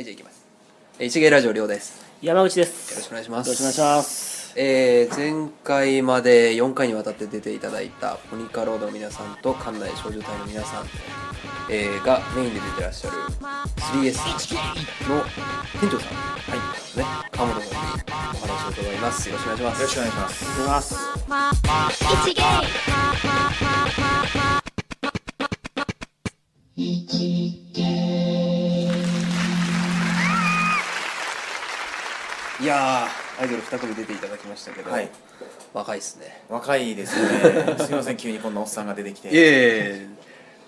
はいじゃあいきます。えー一芸ラジオりょうです。山口です。よろしくお願いします。よろしくお願いします。えー前回まで4回にわたって出ていただいたポニカロードの皆さんと館内少女隊の皆さん、えーがメインで出てらっしゃる 3S の店長さん、はい。ね、川本さんにお話を伺います。よろしくお願いします。よろしくお願いします。お願いします。一芸いやーアイドル2組出ていただきましたけど、はい。若いっすね。若いですね。すみません、急にこんなおっさんが出てきて。いえ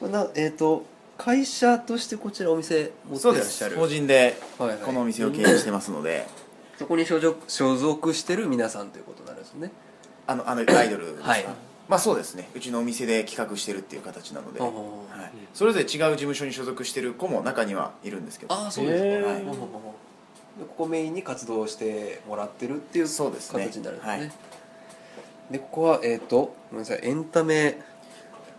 いえなえっ、と会社としてこちらお店持ってそうです。らっしゃる。法人ではいはい。このお店を経営してますので、そこに所属所属してる皆さんということになるんですね。あのあのアイドルですか？はい。まあそうですね。うちのお店で企画してるっていう形なので、おはーい、それぞれ違う事務所に所属してる子も中にはいるんですけど、ああそうですか、はいここメインに活動してもらってるっていうそうですね形になるんですね。はい。でここはえっ、とごめんなさいエンタメ。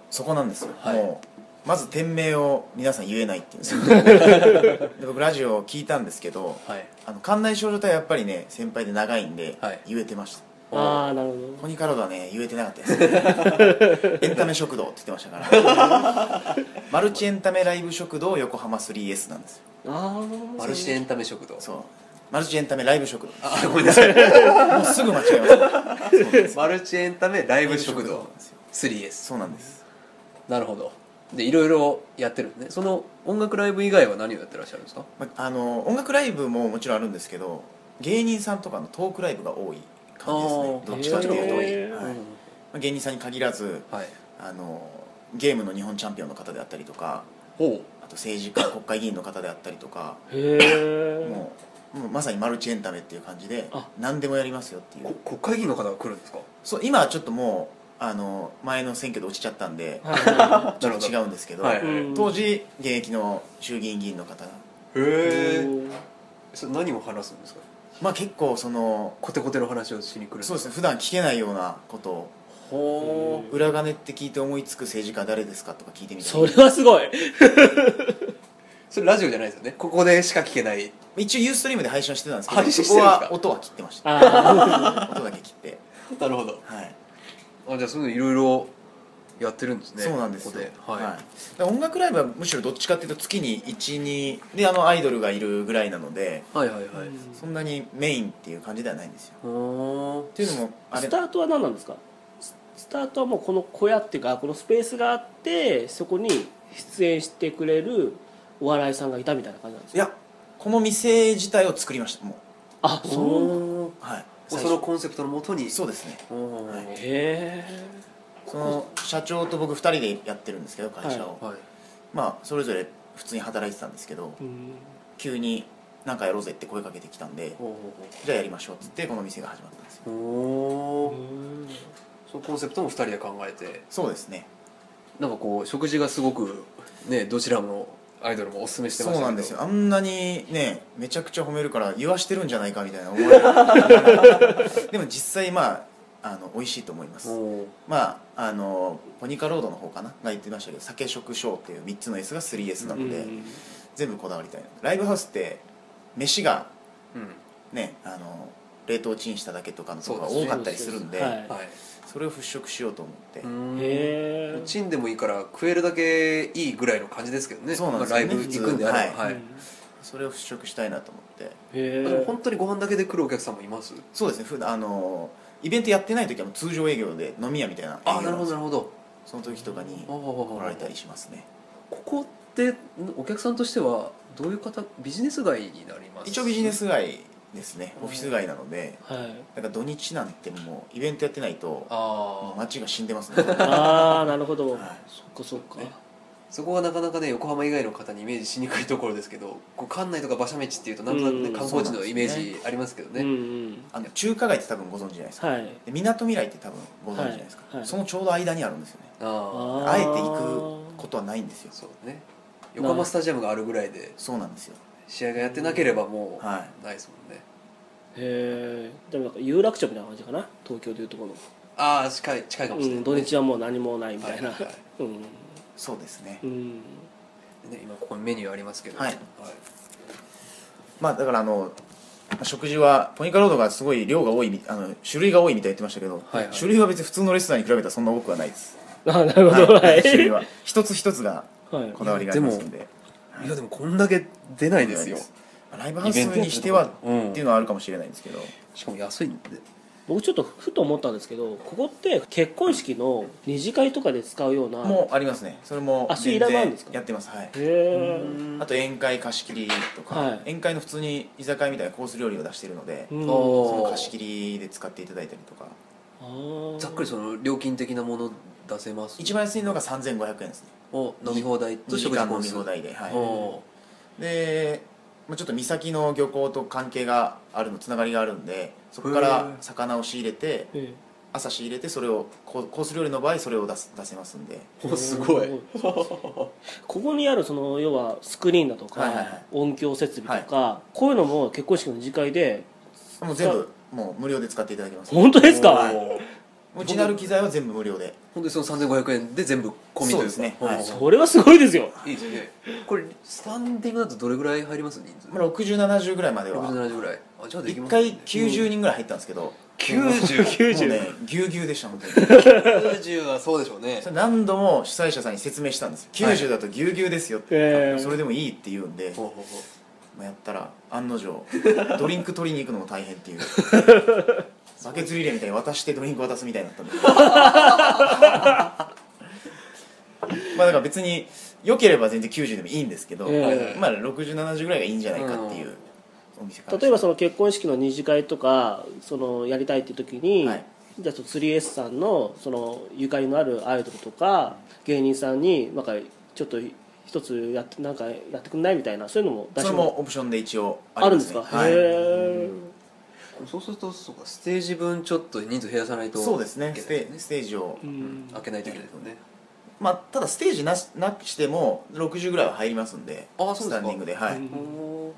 そこなんですよ。はい。もうまず店名を皆さん言えないっていうん で僕ラジオを聞いたんですけど、はい。あの館内少女隊はやっぱりね先輩で長いんではい。言えてました。ああなるほコニカロードはね言えてなかったです。エンタメ食堂って言ってましたから。マルチエンタメライブ食堂横浜 3S なんですよ。どマルシエンタメ食堂。そう。マルチエンタメライブ食堂。あごめんなさい。もうすぐ間違えましたマルチエンタメライブ食堂。堂なんですよ 3S そうなんです。なるほど。でいろいろやってるんですね。その音楽ライブ以外は何をやってらっしゃるんですか？まあの音楽ライブももちろんあるんですけど芸人さんとかのトークライブが多い感じですね。どっちかというと、い。まあ芸人さんに限らずはい。あのゲームの日本チャンピオンの方であったりとかと政治家国会議員の方であったりとかもうもうまさにマルチエンタメっていう感じであ。何でもやりますよっていう。国会議員の方が来るんですか？そう今はちょっともうあの前の選挙で落ちちゃったんではいはちょっと違うんですけど、はいうん。当時現役の衆議院議員の方。がへいえそれ何を話すんですか？まあ結構そのコテコテの話をしに来るそうですね。普段聞けないようなことをほ裏金って聞いて思いつく政治家誰ですかとか聞いてみたそりれはすごい。それラジオじゃないですよね。ここでしか聞けない。一応ユーストリームで配信はしてたんですけ配どそ信してるんですか？こは音は切ってました。あ 音だけ切って。なるほど。はい。あじゃあそういうのいろいろやってるんですね。そうなんですよ。ここで。はい、だから音楽ライブはむしろどっちかっていうと月に12であのアイドルがいるぐらいなのではい、はいはい。そんなにメインっていう感じではないんですよ。ほっていうのもあれスタートは何なんですか？ススタートはもうこの小屋っていうかこのスペースがあってそこに出演してくれるお笑いさんがいたみたいな感じなんですかいやこの店自体を作りましたもう。あーそうはいーそのコンセプトのもとに？そうですね。へえその社長と僕2人でやってるんですけど会社を、はいまあそれぞれ普通に働いてたんですけどうん。急に何かやろうぜって声かけてきたんでほじゃあやりましょうっつってこの店が始まったんですよ。うほうおそのコンセプトも2人で考えて。そうですね。なんかこう食事がすごくねどちらのアイドルもおすすめしてましたそうなんですよ。あんなにねめちゃくちゃ褒めるから言わしてるんじゃないかみたいな思われるでも実際まああの美味しいと思います。まああのポニカロードの方かな？が言ってましたけど酒食小っていう3つの S が 3S なので、うん全部こだわりたい。ライブハウスって飯がうん。ねあの冷凍チンしただけとかのとこが多かったりするんではいはいそれを払拭しようと思って、へえチンでもいいから食えるだけいいぐらいの感じですけどね。そうなんですよね。まあライブ行くんであれば。はい、それを払拭したいなと思って。へえでも本当にご飯だけで来るお客さんもいます？そうですね。普段あのイベントやってない時は通常営業で飲み屋みたいなあなるほどなるほほど。その時とかにあ来られたりしますね。ここってお客さんとしてはどういう方ビジネス街になります？一応ビジネス街ですね。オフィス街なのではい。だから土日なんてもうイベントやってないともうああ街が死んでますね。ああなるほど、はい。そっかそっか、ね。そこはなかなかね横浜以外の方にイメージしにくいところですけどこう館内とか馬車道っていうとなんとなくねうん観光地のイメージありますけどうんねうん。あの中華街って多分ご存知じゃないですか。はい。でみなとみらいって多分ご存知じゃないですか、はい。はい。そのちょうど間にあるんですよね。あああえて行くことはないんですよ。そうね。横浜スタジアムがあるぐらいで。そうなんですよ試合がやってなければもうはないですもんね。へえでもなんか有楽町みたいな感じかな？東京でいうところの。ああ近い近いかもしれない、うん、土日はもう何もないみたいな、はいはいはい。うん。そうですね。うん。ね、今ここにメニューありますけど。はい。まあだからあの食事はポニカロードがすごい量が多いみあの種類が多いみたいに言ってましたけど、はいはい。種類は別に普通のレストランに比べたらそんな多くはないです。あなるほど。はい。種類は一つ一つがはい。こだわりがありますんでいやでもこんだけ出ないですよ。ライブハウスにしてはってうん。いうのはあるかもしれないんですけど、しかも安いんで。僕ちょっとふと思ったんですけどここって結婚式の二次会とかで使うようなもうありますね。それもあそういう依全然頼もあるんですか？やってます。はい。あと宴会貸し切りとか、はい。宴会の普通に居酒屋みたいなコース料理を出してるので、その貸し切りで使っていただいたりとか。ざっくりその料金的なもの出せます？一番安いのが3500円ですねお飲み放題2と食事コース。放題で、はい、おでまあちょっと岬の漁港と関係があるのつながりがあるんでそこから魚を仕入れてえ朝仕入れてそれをココース料理の場合それを出す出せますんで。おすごい。ここにあるその要はスクリーンだとか、はいはいはい。音響設備とか、こういうのも結婚式の二次会でもう全部もう無料で使っていただけます。本当ですか、おうちなる機材は全部無料で。本当にその3500円で全部込みというか。そうですね。はい。おそれはすごいですよ。いいですね。これスタンディングだとどれぐらい入ります？人数。まあ6070ぐらいまでは。6070ぐらい。あじゃあでき1ます回90人ぐらい入ったんですけど、も90うねぎゅうぎゅうでした本当に。90はそうでしょうね。それ何度も主催者さんに説明したんです。よ90だとぎゅうぎゅうですよって、えー。それでもいいって言うんで、ほうほうほう。まあ、やったら案の定ドリンク取りに行くのも大変っていう バケツリレーみたいに渡してドリンク渡すみたいになったんで。まあだから別に良ければ全然90でもいいんですけど、ええまあ6070ぐらいがいいんじゃないかっていうお店例えばその結婚式の二次会とかそのやりたいっていう時に、はい。じゃあその 3S さんのそのゆかりのあるアイドルとか芸人さんになんかちょっと一つやってなんかやってくんないみたいなそういうのも出それもオプションで一応あるんですか、はい。へえそうするとそうかステージ分ちょっと人数減らさないとそうですね。いけないステステージを、うん。開けないといけないですよね。まあ、ただステージなしなくしても60ぐらいは入りますんであそうですか。スタンディングではい、うん。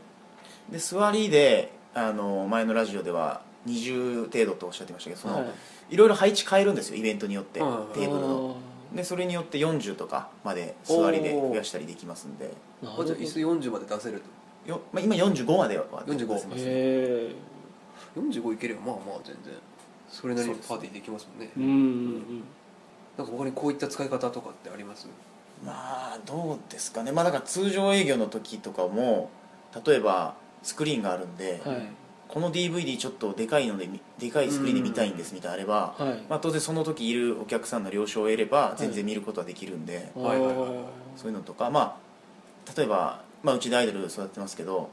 で座りであの前のラジオでは20程度とおっしゃってましたけどその、はい。い、ろいろ配置変えるんですよイベントによって、テーブルの。でそれによって40とかまで座りで増やしたりできますんで。じゃあ椅子40まで出せると。よ、まあ、今45までは45出せます。ねへえ45いければまあまあ全然。それなりに。パーティーできますもんね。うんうんなんか他にこういった使い方とかってあります？まあどうですかね。まあだから通常営業の時とかも例えばスクリーンがあるんで、はい。この DVD ちょっとでかいのでみでかいスクリーンで見たいんですみたいなのあれば、はい。まあ、当然その時いるお客さんの了承を得れば全然見ることはできるんで、はいはいはいはい。そういうのとかまあ例えば、まあ、うちでアイドル育ててますけど、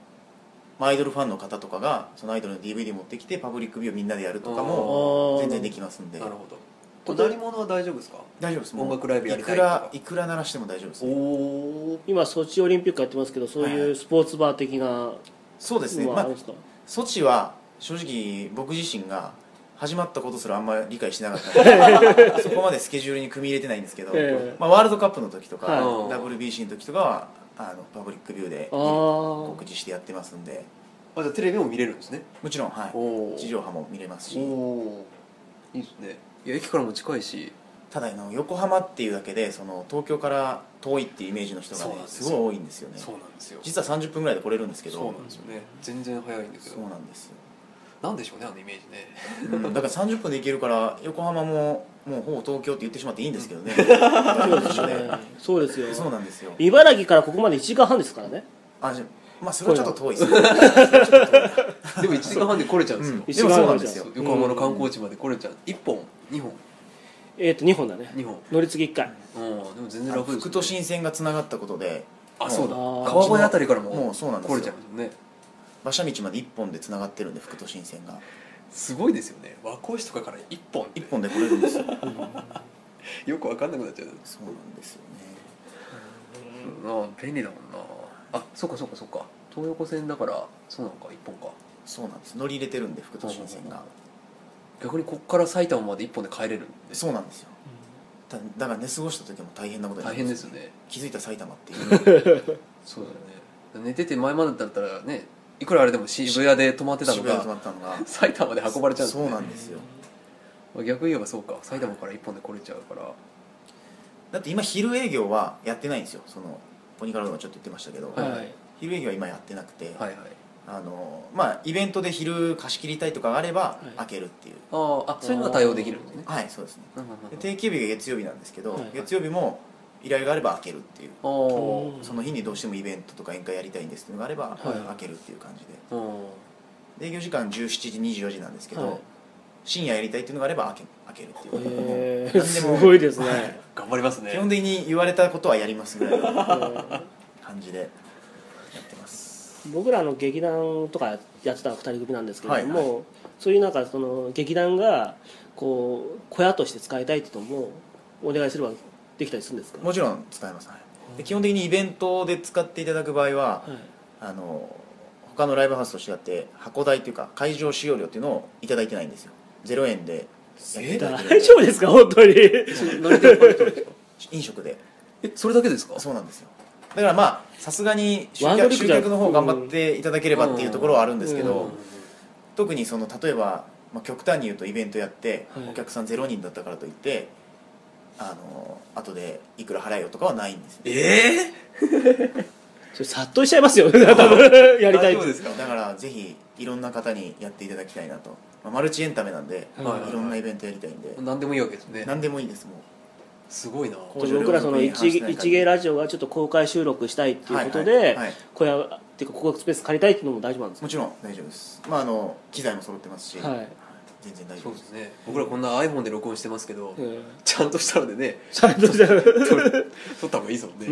まあ、アイドルファンの方とかがそのアイドルの DVD 持ってきてパブリックビューみんなでやるとかも全然できますんで。なるほど。隣物は大丈夫ですか？大丈夫です。音楽ライブやりたいいくらいくら鳴らしても大丈夫です、今ソチオリンピックやってますけどそうはいはい。いうスポーツバー的なそうですね、まあソチは正直僕自身が始まったことすらあんまり理解してなかった。の でそこまでスケジュールに組み入れてないんですけど、ええ。まあ、ワールドカップの時とか、はい。WBC の時とかはあのパブリックビューで告知してやってますんで。あじゃあテレビも見れるんですね？もちろん、はい、お地上波も見れますし。おおいいですね。いや駅からも近いし。ただあの横浜っていうだけでその東京から遠いっていうイメージの人がねすごい多いんですよね。そうなんですよ。実は30分ぐらいで来れるんですけど。そうなんですよね。全然早いんですそうよなんですよ、なんでしょうねあのイメージね。うん。だから30分で行けるから横浜ももうほぼ東京って言ってしまっていいんですけどね、そうですね。そうですよ。そうなんですよ。茨城からここまで1時間半ですからね。あじゃまあそれはちょっと遠いですねでも1時間半で来れちゃうんですよ、うん。一でもそうなんですよ。横浜の観光地まで来れちゃう。1本。2本。えっ、と2本だね。2本。乗り継ぎ1回。うん。でも全然楽ですよ、ね、副都心線がつながったことで。あそうだ。川越あたりからももうそうなんですよ。来れちゃうんですよね。馬車道まで1本でつながってるんで副都心線がすごいですよね。和光市とかから1本って1本で来れるんですよ。よく分かんなくなっちゃう。そうなんですよね。あ便利だもんな。あそっかそっかそっか。東横線だからそうなのか1本か。そうなんです。乗り入れてるんで副都心線が。逆にこっから埼玉まで1本で帰れるんですそうなんですよ。だだから寝過ごした時も大変なことにな大りま変ですよね。気づいたら埼玉っていう。そうだよね。寝てて前までだったらねいくらあれでも渋谷で泊まってたのが埼玉で運ばれちゃうんですそうねなんですよ。逆言えばそうか。埼玉から1本で来れちゃうから。だって今昼営業はやってないんですよ。そのポニカロードがちょっと言ってましたけど、はいはい。昼営業は今やってなくて、はいはい。あのまあイベントで昼貸し切りたいとかがあればい。開けるっていう。あーあそういうのが対応できるんですね。はいそうですね。定休日が月曜日なんですけど、はいはい。月曜日も依頼があれば開けるっていう。その日にどうしてもイベントとか宴会やりたいんですっていうのがあればはい。開けるっていう感じで。うんで営業時間17時24時なんですけど、はい。深夜やりたいっていうのがあれば開け開けるっていう、でもすごいですね。はい。頑張りますね。基本的に言われたことはやりますぐらいのう ん感じでやってます。僕らあの劇団とかやってた2人組なんですけれども、はいそういうなんかその劇団がこう小屋として使いたいっていうのもお願いすればできたりするんですか？もちろん使えます、はい、で基本的にイベントで使っていただく場合ははい。あの他のライブハウスと違って箱代というか会場使用料っていうのをいただいてないんですよ。0円でやっていただけるんで。大丈夫ですか？本当に。飲食で。えそれだけですか？そうなんですよ。だからまあさすがに集客集客の方頑張っていただければっていうところはあるんですけど、うん。特にその例えば、まあ、極端に言うとイベントやって、はい。お客さん0人だったからといってあの後でいくら払えよとかはないんですよ。ええ それ殺到しちゃいますよ多分。やりたい。大丈夫ですか？だからぜひいろんな方にやっていただきたいなと、まあ、マルチエンタメなんで、はいいろんなイベントやりたいんで、何でもいいわけですね。何でもいいですもう。すごいな僕らその量一一芸ラジオがちょっと公開収録したいっていうことで、はいはい。はい。小屋っていうかここスペース借りたいっていうのも大丈夫なんですか？もちろん大丈夫です。まああの機材も揃ってますし、はい全然大丈夫です。そうですね。僕らこんな iPhone で録音してますけど、うんちゃんとしたのでね。ちゃんとじゃ撮る撮った方がいいですもんね、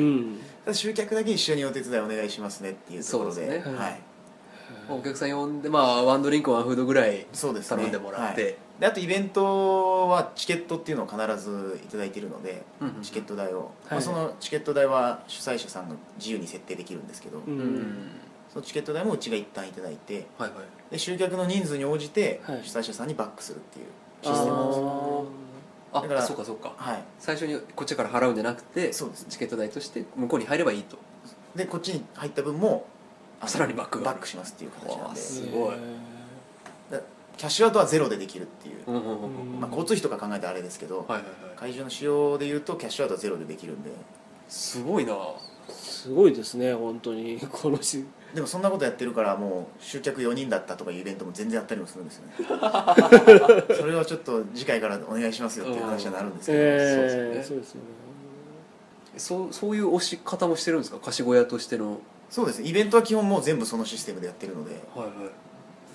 うん。集客だけ一緒にお手伝いお願いしますねっていうところで。そうですね。はい。お客さん呼んでまあワンドリンクワンフードぐらいそうですね。頼んでもらって、はい。であとイベントはチケットっていうのを必ずいただいているので、うんうんチケット代を、い。まあ、そのチケット代は主催者さんが自由に設定できるんですけど、ううんんそのチケット代もうちが一旦いただいてはいはい。で集客の人数に応じてはい。主催者さんにバックするっていうあシステムなんですーあだからそうかそうか。はい。最初にこっちから払うんじゃなくてそうですね。チケット代として向こうに入ればいいと。でこっちに入った分もさらにバックが。バックしますっていう形なんで。すごい。でキャッシュアウトはゼロでできるっていう、うんうんうんうんうん。まあ、交通費とか考えてあれですけど、はいはいはい。会場の使用でいうとキャッシュアウトはゼロでできるんで。すごいなすごいですね本当に。このしでもそんなことやってるからもう集客4人だったとかいうイベントも全然あったりもするんですよね。それはちょっと次回からお願いしますよっていう話になるんですけど、えーそううですよね。そうそういう押し方もしてるんですか？貸し小屋としての。そうです。ねイベントは基本もう全部そのシステムでやってるので。はいはい。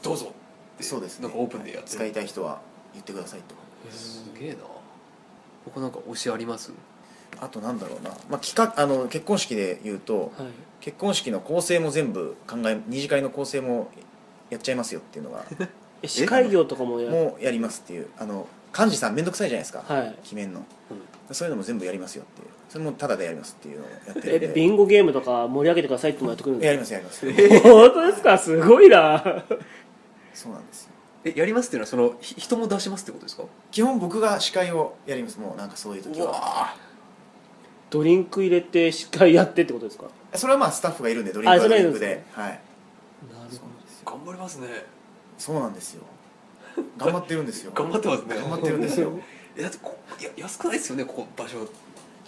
どうぞそうですね。なんかオープンでやってる。使いたい人は言ってくださいとすげえな。他なんか推しあります？あとなんだろうな、まあ、企画あの結婚式で言うとはい。結婚式の構成も全部考え二次会の構成もやっちゃいますよっていうのが。え司会業とかもやもうやりますっていう。あの幹事さん面倒くさいじゃないですか、はい。決めんの、そういうのも全部やりますよっていう。それもタダでやりますっていうのをやってるえビンゴゲームとか盛り上げてくださいってのもやってくる？んやりですますやります。か 本当ですか？すごいな。そうなんですよ。えやりますっていうのはそのひ人も出しますってことですか？基本僕が司会をやります。もうなんかそういう時は。わドリンク入れて司会やってってことですか？それはまあスタッフがいるんでドリンクはあそれドリンクはいるんでで。はい。なる頑張りますね。そうなんですよ。頑張ってるんですよ。頑張ってますね。頑張ってるんですよ。えだってこいや安くないですよねここ場所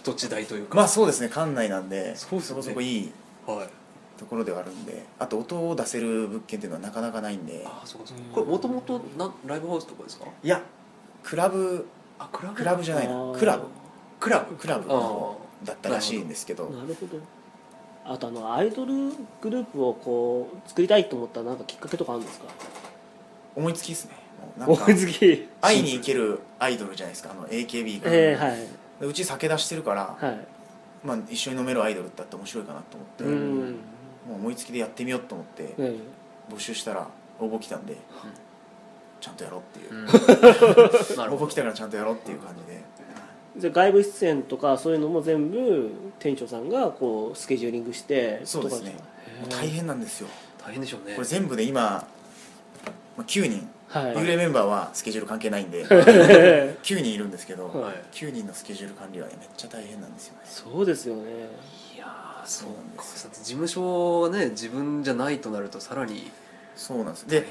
土地代というか。まあそうですね。館内なんでそうですよね。こそこいいはい。ところではあるんで。あと音を出せる物件っていうのはなかなかないんで。あそうかそうか。これもともとライブハウスとかですか？いやクラブ。あクラブ？クラブじゃないな。クラブ。クラブ。クラブの方だったらしいんですけど。なるほど。あとあのアイドルグループをこう作りたいと思ったなんかきっかけとかあるんですか？思いつきですね。もうなんか思いつき。会いに行けるアイドルじゃないですか。あの AKB が、ええはい。でうち酒出してるから、はい。まあ、一緒に飲めるアイドルだって面白いかなと思って、うん。もう思いつきでやってみようと思ってえ募集したら応募来たんで、ちゃんとやろうっていう、うん。応募来たからちゃんとやろうっていう感じで、えじゃあ外部出演とかそういうのも全部店長さんがこうスケジューリングしてそうですね。大変なんですよ。大変でしょうね。これ全部で今、まあ、9人。はい。幽霊メンバーはスケジュール関係ないんで。え9人いるんですけど、はい。9人のスケジュール管理はねめっちゃ大変なんですよね。そうですよね。いやーそうなんですだって事務所がね自分じゃないとなるとさらにそうなんです。で、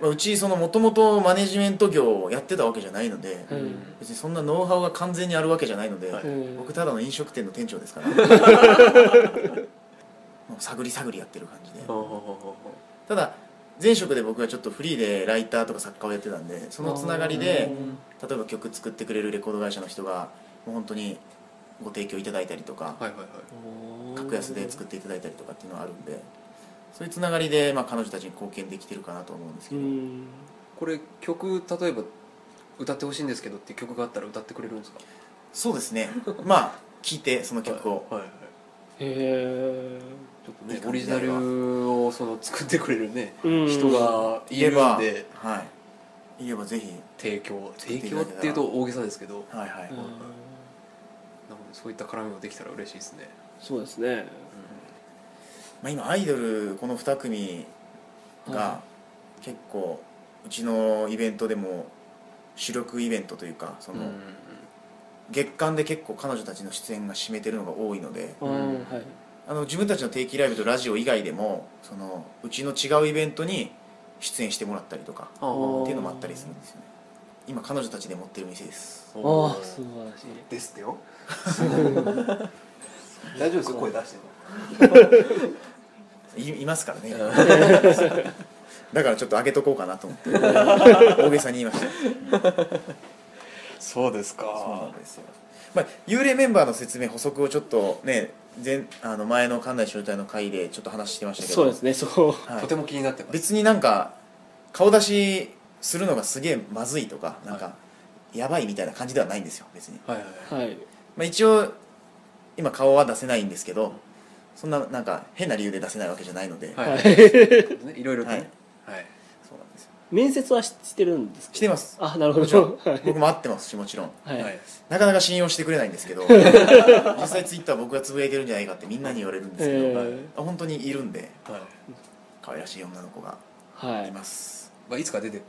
まあ、うちそのもともとマネジメント業をやってたわけじゃないので、うん。別にそんなノウハウが完全にあるわけじゃないので、僕ただの飲食店の店長ですから。もう探り探りやってる感じで。ただ前職で僕はちょっとフリーでライターとか作家をやってたんでそのつながりで例えば曲作ってくれるレコード会社の人がもう本当にご提供いただいたりとかはいはいはい。格安で作っていただいたりとかっていうのはあるんでそういうつながりで、まあ、彼女たちに貢献できてるかなと思うんですけど、うん。これ曲例えば歌ってほしいんですけどっていう曲があったら歌ってくれるんですか？そうですね。まあ聴いてその曲を、はいはい。はいへちょっとねオリジナルをその作ってくれるねうん。人がいるんばではい。言えばぜひ。提供提供っていうと大げさですけど。はいはい、なのでそういった絡みもできたら嬉しいですね。そうですねまあ、今アイドルこの2組がは結構うちのイベントでも主力イベントというかその、うん月間で結構彼女たちの出演が占めてるのが多いのであの自分たちの定期ライブとラジオ以外でもそのうちの違うイベントに出演してもらったりとかっていうのもあったりするんですよね。今彼女たちで持ってる店です。ああ素晴らしい。ですってよ。大丈夫ですよ声出してい いますからね。だからちょっと上げとこうかなと思って。大げさに言いました。もそうですか。そうなんですよ、まあ、幽霊メンバーの説明補足をちょっとね前あの前の館内招待の会でちょっと話してましたけど。そうですねそう。はい。とても気になってます。別になんか顔出しするのがすげえまずいとかなんかやばいみたいな感じではないんですよ別に、はいはいはい。まあ、一応今顔は出せないんですけどそんななんか変な理由で出せないわけじゃないので、はい、はい。ろいろとね。はい。そうなんですよ。面接はししてるんですか？してます。あなるほど。はい。僕も会ってますしもちろん。はい。はい。なかなか信用してくれないんですけど。実際ツイッター僕がつぶやいてるんじゃないかってみんなに言われるんですけど、えはい。あ本当にいるんで。はい。可愛らしい女の子がはい。います、まあ、いつか出て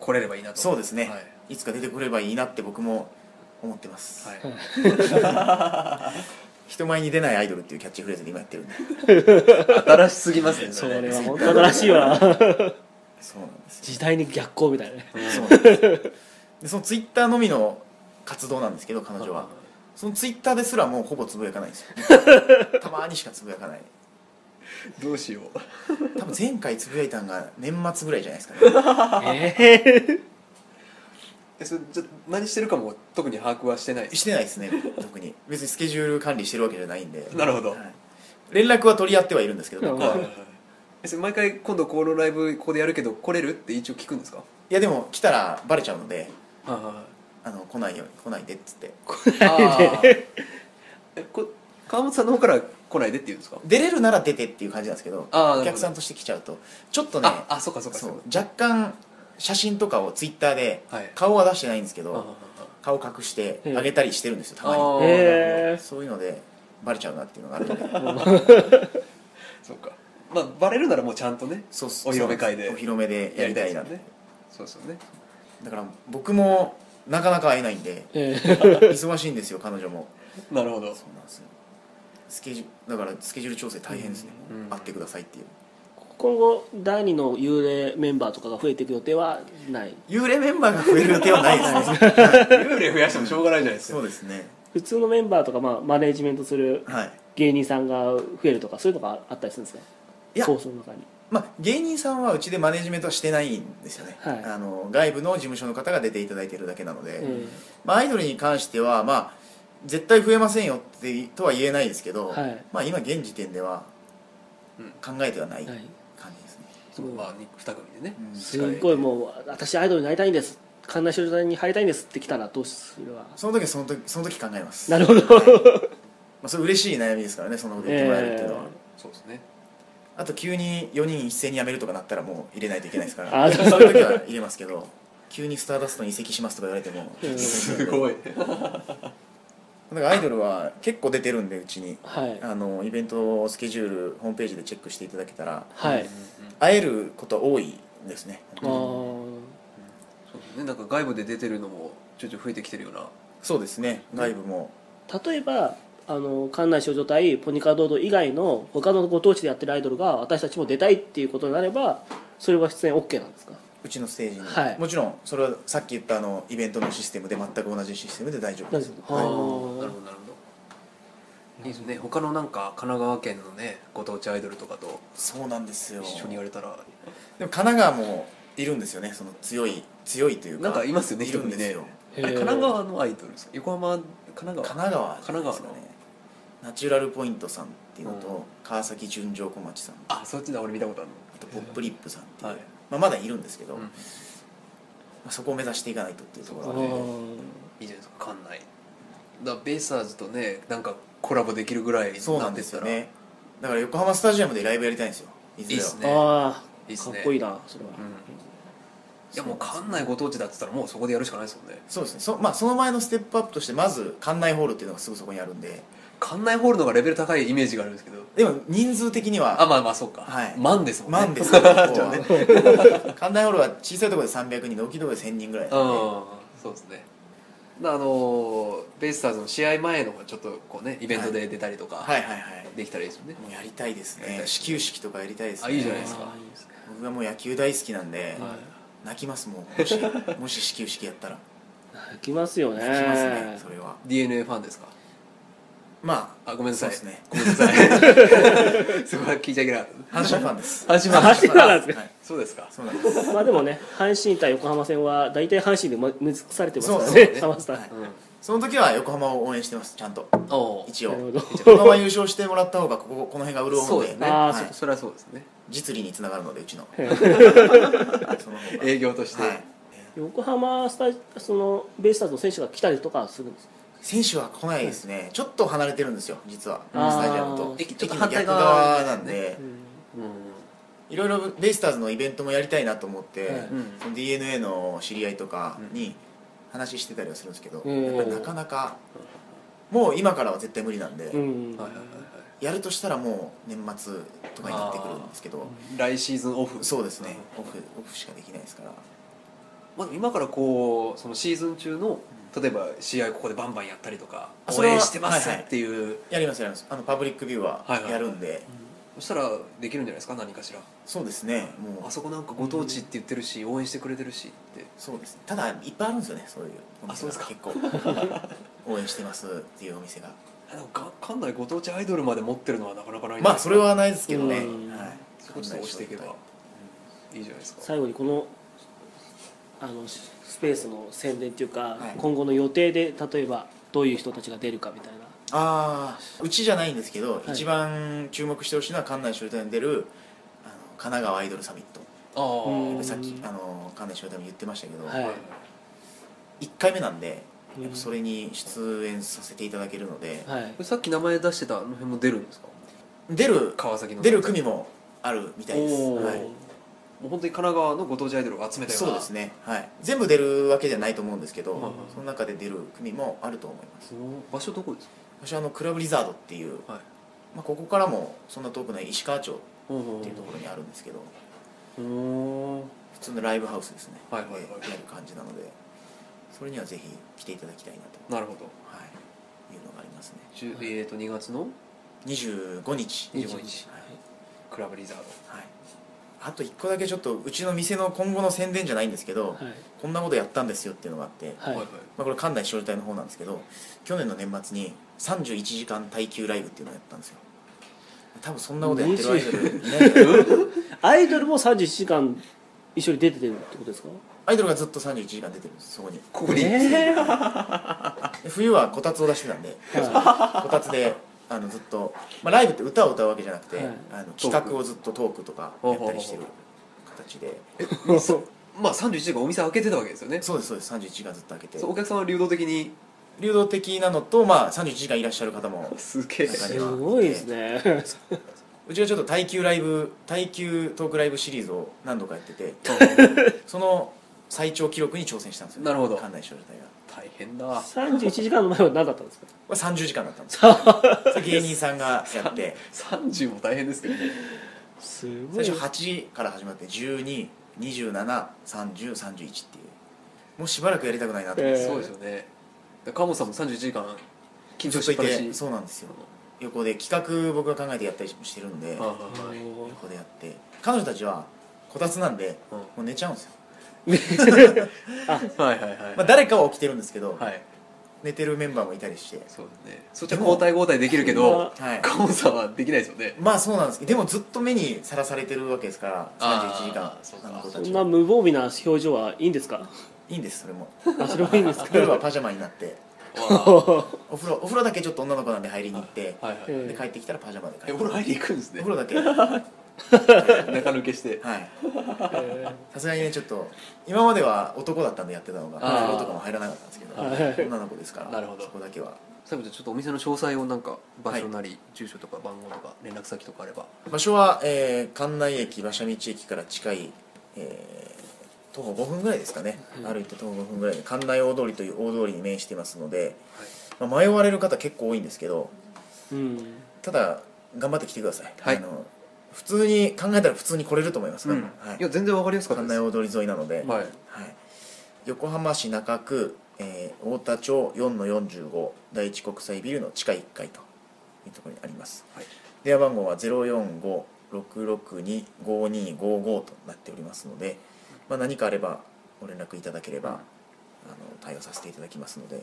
これればいいなと。そうですね、はい。い、つか出てくればいいなって僕も思ってます、はい 人前に出ないアイドルっていうキャッチフレーズで今やってるんで。新しすぎますね。それれは本当新しいわ。そうなんですよ。時代に逆行みたいなね。そうなんですでそのツイッターのみの活動なんですけど彼女は。そのツイッターですらもうほぼつぶやかないんですよ。たまにしかつぶやかない。どうしよう。多分前回つぶやいたんが年末ぐらいじゃないですかね。えええそれじゃ何してるかも特に把握はしてない。してないですね特に。別にスケジュール管理してるわけじゃないんで。なるほど。はい。連絡は取り合ってはいるんですけど僕は。はいはいはい。えそれ毎回今度このライブここでやるけど来れるって一応聞くんですか？いやでも来たらバレちゃうのでああの来ないよ来ないでっつって。あえこ川本さんの方から来ないでって言うんですか？出れるなら出てっていう感じなんですけどあーなるほど。お客さんとして来ちゃうと。ちょっとねああそうかそうかそうか。若干写真とかをツイッターではい。顔は出してないんですけああど顔隠してええあげたりしてるんですよたまに。えそういうのでバレちゃうなっていうのがあるんで。そうか。まあバレるならもうちゃんとねそうお披露目会で。お披露目でやりたいなですよね。そうですよね。だから僕もなかなか会えないんでえ。忙しいんですよ彼女も。なるほど。そうなんですよ。スケジュだからスケジュール調整大変ですね、うん。会ってくださいっていう今後第二の幽霊メンバーとかが増えていく予定はない？幽霊メンバーが増える予定はないですね。幽霊増やしてもしょうがないじゃないですか。そうですね。普通のメンバーとか、まあ、マネージメントするはい。芸人さんが増えるとかそういうのがあったりするんですか？いや。構想の中に。まあ、芸人さんはうちでマネジメントはしてないんですよね、はい。あの外部の事務所の方が出ていただいてるだけなので、えまあ、アイドルに関しては、まあ、絶対増えませんよってとは言えないですけど、はい。まあ、今現時点では考えてはない。えはいそうまあ2組でねうん。すごいもう私アイドルになりたいんです。館内少女隊に入りたいんですって来たらどうすればその時はその時その時考えます。なるほど。まあ、それ嬉しい悩みですからねそんなこと言ってもらえるっていうのは、そうですね。あと急に4人一斉に辞めるとかなったらもう入れないといけないですかあらそういう時は入れますけど急にスターダストに移籍しますとか言われてもうん。すごいだからアイドルは結構出てるんでうちに。はい。あのイベントスケジュールホームページでチェックしていただけたら。はい。会えることは多いですね。あー。そうですね。なんか外部で出てるのもちょいちょい増えてきてるような。そうですね。外部も。例えばあの館内少女隊ポニカドード以外の他のご当地でやってるアイドルが私たちも出たいっていうことになればそれは出演 OK なんですか？うちのステージに、はい。もちろんそれはさっき言ったあのイベントのシステムで全く同じシステムで大丈夫です。はい。なるほどなるほど。いいですね他のなんか神奈川県のねご当地アイドルとかとそうなんですよ。一緒にやれたら。でも神奈川もいるんですよね。その強い強いというかなんかいますよねいるんですよ。あれ神奈川のアイドルですか？横浜神奈川？神奈川神奈川の？ナチュラルポイントさんっていうのと、川崎純情小町さんああそっちだ俺見たことあるとポップリップさんっていう、はいまあ、まだいるんですけど、うん。まあ、そこを目指していかないとっていうところあがね。いいじゃないですか館内。だからベイスターズとねなんかコラボできるぐらいにそうななんですよね。だから横浜スタジアムでライブやりたいんですよいずれは。いいっすね。あいいっすね。あかっこいいなそれは、うん。いやもう館内ご当地だって言ったらもうそこでやるしかないですもんね。そうですね。そ,、まあ、その前のステップアップとしてまず館内ホールっていうのがすぐそこにあるんで館内ホールの方がレベル高いイメージがあるんですけど。でも人数的には。あまあまあそうか、はい。万ですもんね。万ですよ 館内ホールは小さいところで300人で大きいところで1000人ぐらいうんなんでそうですね。だあのーベイスターズの試合前のちょっとこうねイベントで出たりとかはい。はい。はい。できたらいいですよね、もうやりたいですね。始球式とかやりたいですね。あいいじゃないですか。僕はもう野球大好きなんで、はい。泣きますもん。もしもし始球式やったら。泣きますよね。泣きますねそれは。DNA ファンですか？まああごめんなさい。そうですね。ごめんなさい。そこは聞いちゃいけな。かった阪神ファンです。阪神ファン。阪神ファンなんですか？はい。そうですか。そうなんです。まあでもね阪神対横浜戦は大体阪神でま埋め尽くされてますからそうねそうね。ハマスター。その時は横浜を応援してますちゃんと。おう。一応。なるほど。横浜優勝してもらった方がこここの辺が潤うんでそうですね。あーはい。それはそうですね。実利につながるのでうちの。その方が。営業として、はい。横浜スタジそのベイスターズの選手が来たりとかするんですか？選手は来ないですね。ちょっと離れてるんですよ実は。スタジアムと。駅ちょっとの逆側側なんで。うん。いろいろベイスターズのイベントもやりたいなと思って、はい。うん。その DNA の知り合いとかに話してたりはするんですけど、うん。やっぱりなかなかもう今からは絶対無理なんで、うん。はいはいはいはいやるとしたらもう年末とかになってくるんですけど来シーズンオフ。そうですね。オフオフしかできないですから。まあ、今からこうそのシーズン中の例えば試合ここでバンバンやったりとか応援してますはいはい。っていう、やりますやります。あのパブリックビューははいはい。やるんで、そしたらできるんじゃないですか？何かしら。そうですね。もう。あそこなんかご当地って言ってるし、応援してくれてるしって。そうです。ねただいっぱいあるんですよね。そういうおあそうですか。店が結構。応援してますっていうお店が。館内ご当地アイドルまで持ってるのはなかなかないんまあそれはないですけどね、うん。はい。そこちょっと押していけばいいじゃないですか。最後にこのあのスペースの宣伝っていうか、はい。今後の予定で例えばどういう人たちが出るかみたいな。ああうちじゃないんですけど、い。一番注目してほしいのは館内商店に出るあの神奈川アイドルサミット、ああ、うん。さっきあの館内商店も言ってましたけど、はい。1回目なんでうん。やっぱそれに出演させていただけるので、はい。さっき名前出してたあの辺も出るんですか？出る川崎の。出る組もあるみたいです、はい、もう本当に神奈川のご当地アイドルを集めたような。そうですね、はい、全部出るわけじゃないと思うんですけど、はいはいその中で出る組もあると思います。場所どこですか？私はあのクラブリザードっていう、はい。まあ、ここからもそんな遠くない石川町っていうところにあるんですけど普通のライブハウスですね、はいはいはい。でやる感じなのでそれにはぜひ来ていただきたいなと、なるほど。はい、いうのがありますね。えー、と2月の？25日。25日。はい。クラブリザード。はい、あと1個だけちょっとうちの店の今後の宣伝じゃないんですけど、はい。こんなことやったんですよっていうのがあって、はい。はいまあ、これ館内少女隊の方なんですけど去年の年末に31時間耐久ライブっていうのをやったんですよ。多分そんなことやってるアイドルいないからアイドルも31時間一緒に出てるってことですか？アイドルがずっと31時間出てるんですそこに。ここに、えで冬はこたつを出してたんではこたつであのずっと、まあ、ライブって歌を歌うわけじゃなくて、はい。あの企画をずっとトークとかやったりしてる形で。まあ31時間お店開けてたわけですよね。そうですそうです。31時間ずっと開けて。そうお客さんは流動的に？流動的なのと、まあ、31時間いらっしゃる方もすげえ。す中にはごいですね。うちはちょっと耐久ライブ耐久トークライブシリーズを何度かやってて その最長記録に挑戦したんですよ、なるほど。館内少女隊が。大変だ。31時間の前は何だったんですか？これ30時間だったんです芸人さんがやって。30も大変ですけどね。すごい最初8時から始まって12273031っていう。もうしばらくやりたくないなと思って、えー。そうですよね。川本さんも31時間緊張しっぱなし。てそうなんですよ。横で企画僕が考えてやったりしてるんで横でやって。彼女たちはこたつなんでうん。もう寝ちゃうんですよ、はいはいはい。まあ、誰かは起きてるんですけど、はい。寝てるメンバーもいたりして。そうですね。そっちは交代交代できるけどはい。カモンさんはできないですよね。まあそうなんですけどでもずっと目にさらされてるわけですからあー31時間そんな無防備な表情はいいんですか？いいんですそれも。あそれもいいんですか？夜はパジャマになって。わお風呂お風呂だけちょっと女の子なんで入りに行ってあはいはい。えで帰ってきたらパジャマで帰ってえお風呂入り行くんですね。お風呂だけ 中抜けして。はい。え さすがにねちょっと今までは男だったんでやってたのがあー。風呂とかも入らなかったんですけどはい。女の子ですからなるほど。そこだけは。最後じゃあちょっとお店の詳細をなんか場所なり、住所とか番号とか連絡先とかあれば。場所は、えー関内駅馬車道駅から近い、えー徒歩5分ぐらいですかね、歩いて徒歩5分ぐらいで関内大通りという大通りに面していますので、まあ、迷われる方結構多いんですけどーうん。ただ頑張って来てください、はい。あの普通に考えたら普通に来れると思います、うん。はい。いや全然わかりやすかった関です。内大通り沿いなので、はい。はい。横浜市中区、えー太田町4-45第一国際ビルの地下1階というところにあります、はい。電話番号は045-662-5255となっておりますので、まあ、何かあればご連絡いただければ、あの対応させていただきますので。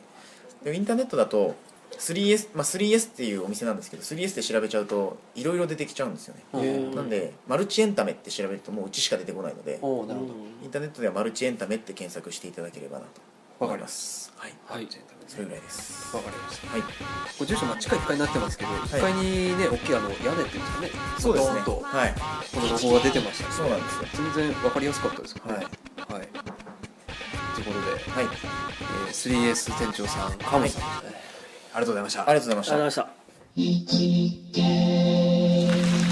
でインターネットだと 3S,、まあ、3S っていうお店なんですけど 3S で調べちゃうといろいろ出てきちゃうんですよね、なんでマルチエンタメって調べるともううちしか出てこないのでおおなるほど。インターネットではマルチエンタメって検索していただければなと。思います。はい。はい。それぐらいです。わかりました。はい。これ住所まあ地下1階になってますけど1階にね大きいあの屋根っていうんですかね。そうですね。はい。このロゴが出てましたねそうなんですよ。全然わかりやすかったです。はい。はい。ということで、はい。えー 3S 店長さんカモさんですね、ありがとうございました。ありがとうございました。ありがとうございました